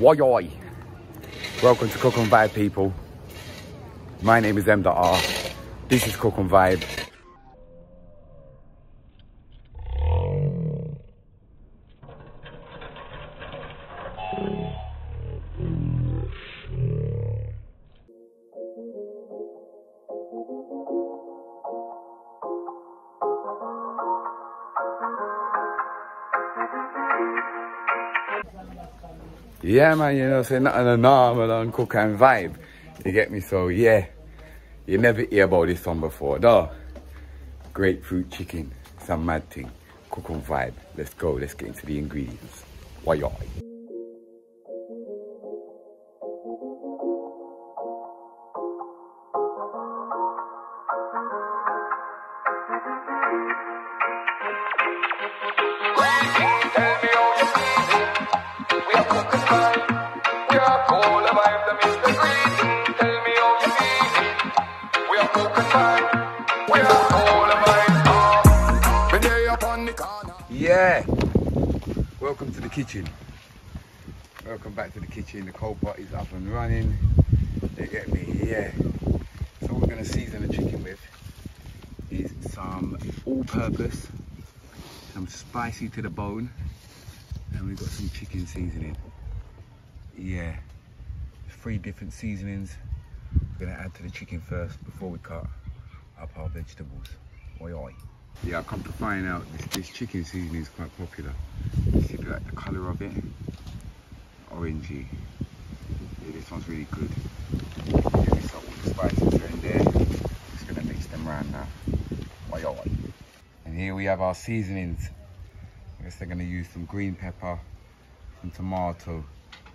Why oi? Welcome to Cook and Vibe people. My name is M.R. This is Cook and Vibe. Yeah, man, you know, say nothing normal on cook and vibe. You get me? So, yeah, you never hear about this one before, though. Grapefruit chicken, some mad thing. Cook and vibe. Let's go, let's get into the ingredients. Why, y'all? Welcome to the kitchen. Welcome back to the kitchen. The coal pot is up and running. You get me? Yeah. So we're gonna season the chicken with is some all-purpose, some spicy to the bone, and we've got some chicken seasoning. Yeah. Three different seasonings. We're gonna add to the chicken first before we cut up our vegetables. Oi oi. Yeah, I come to find out this, this chicken seasoning is quite popular. You see like the colour of it? Orangey. Yeah, this one's really good. Yeah, so all the spices are in there. Just gonna mix them around now. And here we have our seasonings. I guess they're gonna use some green pepper, some tomato,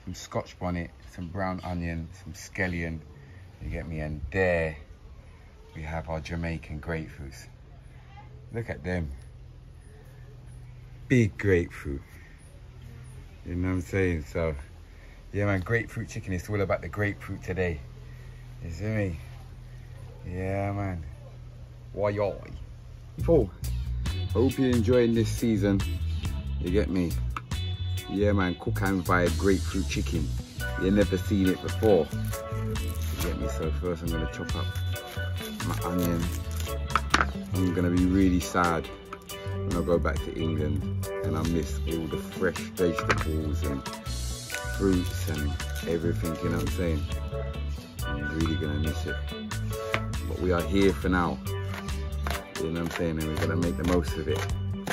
some scotch bonnet, some brown onion, some scallion. You get me? And there we have our Jamaican grapefruits. Look at them. Big grapefruit. You know what I'm saying? So, yeah, man, grapefruit chicken. It's all about the grapefruit today. You see me? Yeah, man. Why, y'all? Paul, hope you're enjoying this season. You get me? Yeah, man, cook and vibe grapefruit chicken. You never seen it before. You get me? So first I'm gonna chop up my onion. I'm gonna be really sad when I go back to England and I miss all the fresh vegetables and fruits and everything, you know what I'm saying? I'm really gonna miss it. But we are here for now. You know what I'm saying? And we're gonna make the most of it.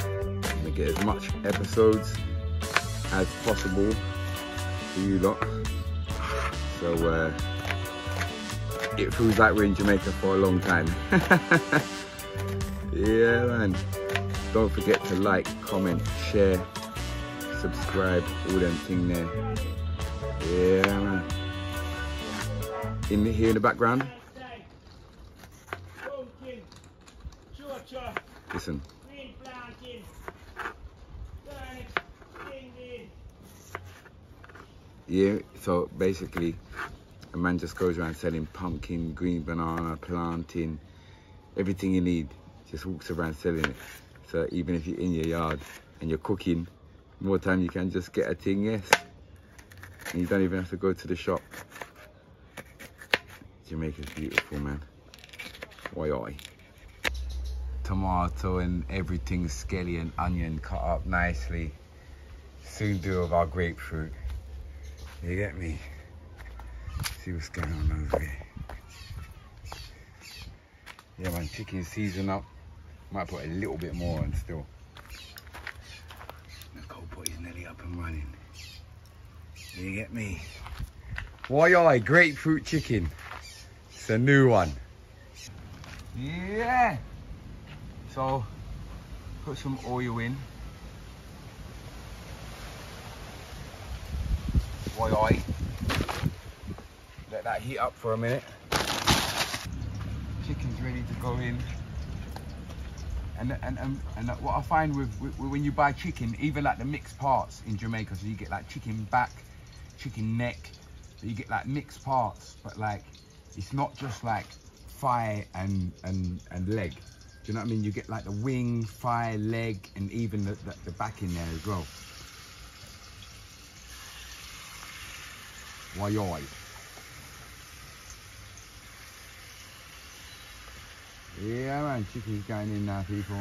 I'm gonna get as much episodes as possible for you lot. So uh, it feels like we're in Jamaica for a long time. yeah, man. Don't forget to like, comment, share, subscribe, all them thing there. Yeah, man. In here in the background. Listen. Green plantain. Yeah, so basically, a man just goes around selling pumpkin, green banana, plantain, everything you need. Just walks around selling it. So even if you're in your yard and you're cooking, more time you can just get a thing, yes. And you don't even have to go to the shop. Jamaica's beautiful, man. Oi, oi. Tomato and everything, scallion, onion cut up nicely. Soon do with our grapefruit. You get me? See what's going on over here. Yeah, man, chicken season up. Might put a little bit more on still. The coal pot is nearly up and running. You get me? Why I grapefruit chicken. It's a new one. Yeah. So, put some oil in. Why I let that heat up for a minute. Chicken's ready to go in. And, and, and, and what I find with, with, when you buy chicken, even like the mixed parts in Jamaica, so you get like chicken back, chicken neck, you get like mixed parts, but like, it's not just like thigh and, and, and leg. Do you know what I mean? You get like the wing, thigh, leg, and even the, the, the back in there as well. Why Yeah man, chicken's going in now people.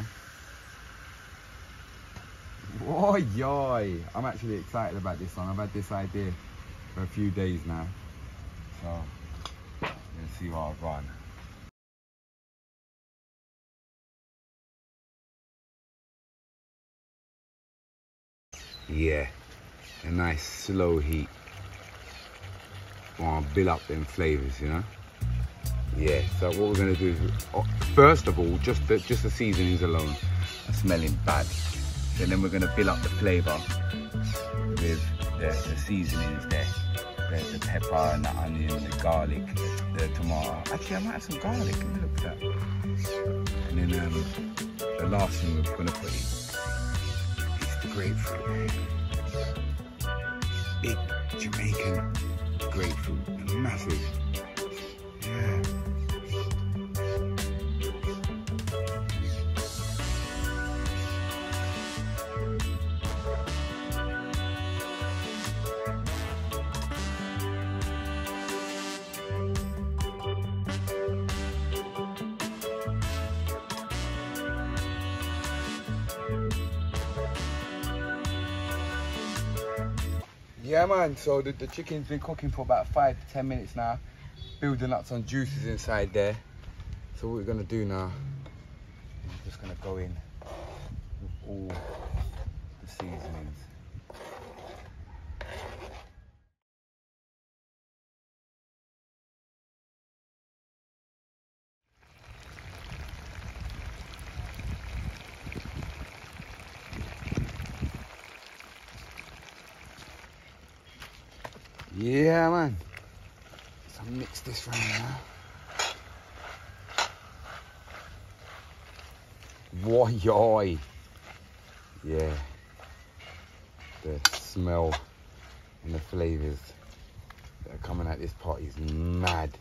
Why yoy? I'm actually excited about this one. I've had this idea for a few days now. So let's see what I've run. Yeah, a nice slow heat. Want to build up them flavors, you know. Yeah. So what we're gonna do is, oh, first of all, just the just the seasonings alone are smelling bad. So then we're gonna build up the flavor with the, the seasonings there. there's the, pepper and the onion, and the garlic, the tomato. Actually, I might have some garlic. Let look at that. And then um, the last thing we're gonna put in is the grapefruit. Big Jamaican grapefruit, massive. Yeah man, so the, the chicken's been cooking for about five to ten minutes now. Building up some juices inside there. So what we're gonna do now, I'm just gonna go in with all the seasonings. Yeah, man. So mix this round now. Why, Yeah. The smell and the flavours that are coming out this pot is mad.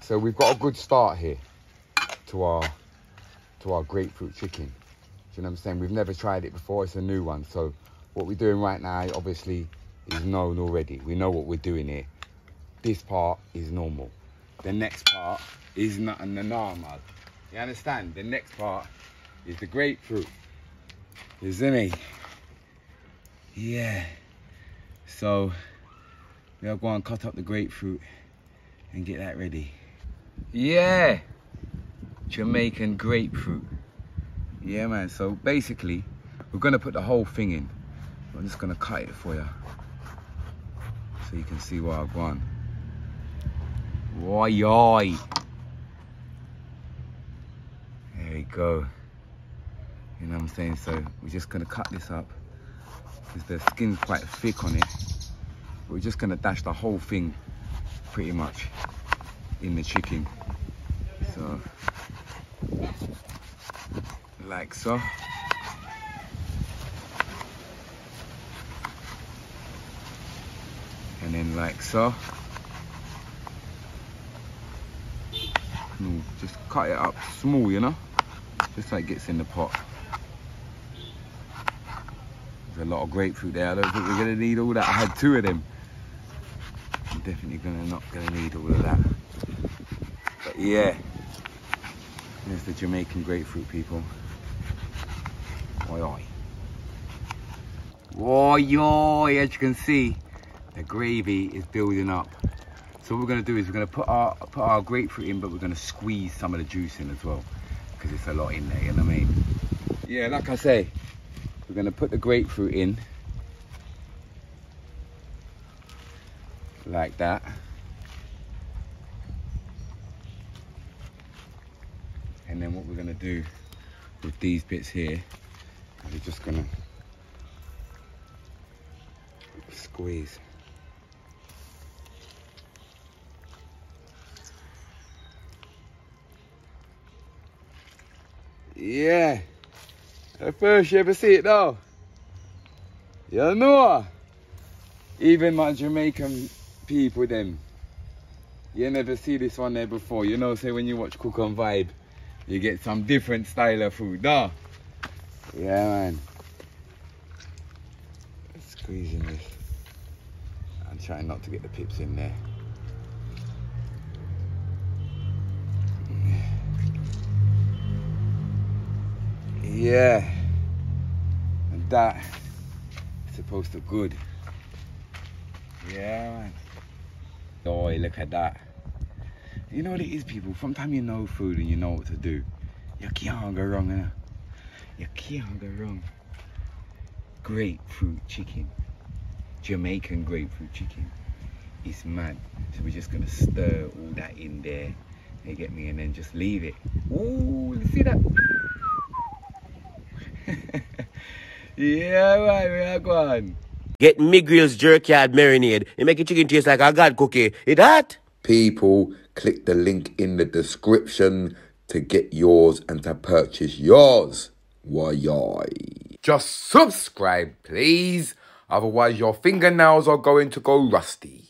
So we've got a good start here to our to our grapefruit chicken. Do you know what I'm saying? We've never tried it before, it's a new one. So what we're doing right now, obviously, is known already. We know what we're doing here. This part is normal. The next part is not the normal. You understand? The next part is the grapefruit. You see me? Yeah. So we'll go and cut up the grapefruit and get that ready. Yeah. Jamaican grapefruit. Yeah, man. So basically, we're gonna put the whole thing in. I'm just gonna cut it for you so you can see what I've gone. Why, yoy. There we go. You know what I'm saying? So we're just gonna cut this up because the skin's quite thick on it. We're just gonna dash the whole thing pretty much in the chicken. So, like so. and then like so. Just cut it up small you know? Just it gets in the pot. There's a lot of grapefruit there. I don't think we're gonna need all that. I had two of them. I'm definitely gonna not gonna need all of that. But yeah. There's the Jamaican grapefruit people. Oi oi. Oi oi as you can see the gravy is building up. So what we're gonna do is we're gonna put our put our grapefruit in, but we're gonna squeeze some of the juice in as well, because it's a lot in there, you know what I mean? Yeah, like I say, we're gonna put the grapefruit in, like that. And then what we're gonna do with these bits here, we're just gonna squeeze. Yeah. At first you ever see it though. You know. Even my Jamaican people them. You never see this one there before. You know, say when you watch Cook and Vibe, you get some different style of food, though. Yeah, man. Squeezing this. I'm trying not to get the pips in there. Yeah. And that is supposed to good. Yeah, man. Oh, look at that. You know what it is, people? From time you know food and you know what to do, you can't go wrong, innit? You can't go wrong. Grapefruit chicken. Jamaican grapefruit chicken. It's mad. So we're just gonna stir all that in there. You get me? And then just leave it. Ooh, see that? yeah, man, we are going. Get Miguel's jerkyard marinade. It make your chicken taste like a god cookie. It hot? People, click the link in the description to get yours and to purchase yours. Why, Just subscribe, please. Otherwise, your fingernails are going to go rusty.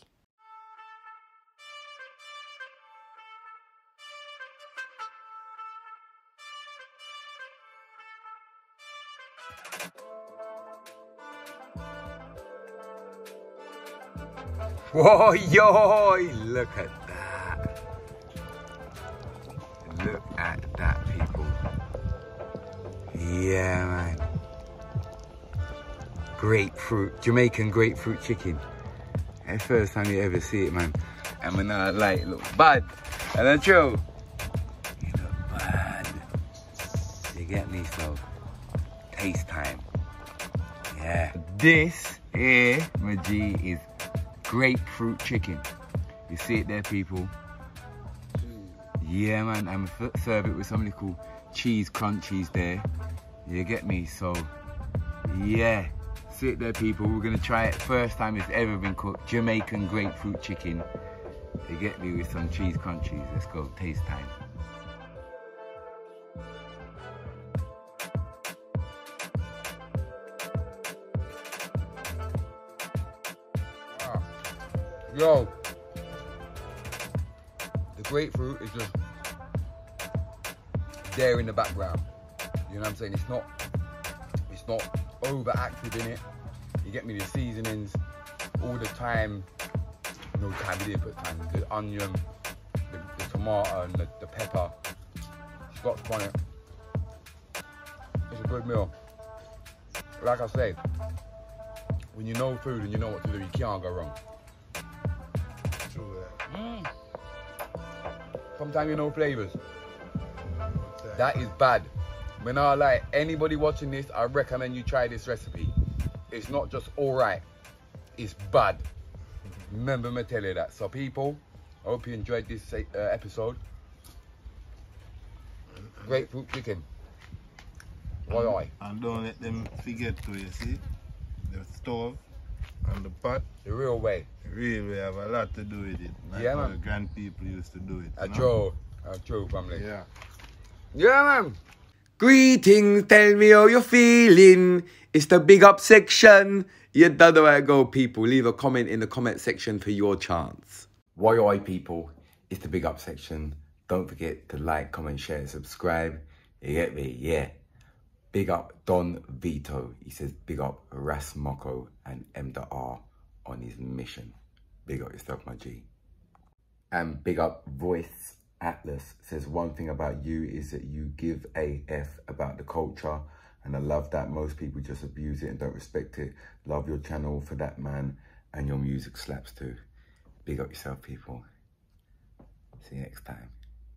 Whoa, yo, look at that. Look at that, people. Yeah, man. Grapefruit, Jamaican grapefruit chicken. The first time you ever see it, man. And when I like, look bad. And that's true. You look bad. You get me, so taste time. Yeah. This here, my G, is grapefruit chicken. You see it there, people? Yeah, man. I'm gonna serve it with something called cheese crunchies there. You get me? So, yeah. See it there, people. We're gonna try it first time it's ever been cooked. Jamaican grapefruit chicken. You get me with some cheese crunchies. Let's go. Taste time. Yo, the grapefruit is just there in the background. You know what I'm saying? It's not, it's not overactive in it. You get me the seasonings all the time. No time, we didn't put time. The onion, the, the tomato, and the, the pepper. Scotch bonnet. It's a good meal. Like I said, when you know food and you know what to do, you can't go wrong. Sometimes you know flavors. That is bad. When I like anybody watching this, I recommend you try this recipe. It's not just alright, it's bad. Remember me tell you that. So people, I hope you enjoyed this uh, episode. Grapefruit chicken. Why I? And don't let them forget to, you see? The stove and the pot. The real way. Really have a lot to do with it. Like Yeah, man. the grand people used to do it. A you know? true, a true family. Yeah. Yeah, man. Greetings, tell me how you're feeling. It's the big up section. You don't know where to go, people. Leave a comment in the comment section for your chance. Why oi people, it's the big up section. Don't forget to like, comment, share, and subscribe. You get me? Yeah. Big up Don Vito. He says big up Ras Moko and M the R on his mission. Big up yourself, my G. And big up Voice Atlas says one thing about you is that you give a F about the culture. And I love that most people just abuse it and don't respect it. Love your channel for that, man. And your music slaps too. Big up yourself, people. See you next time.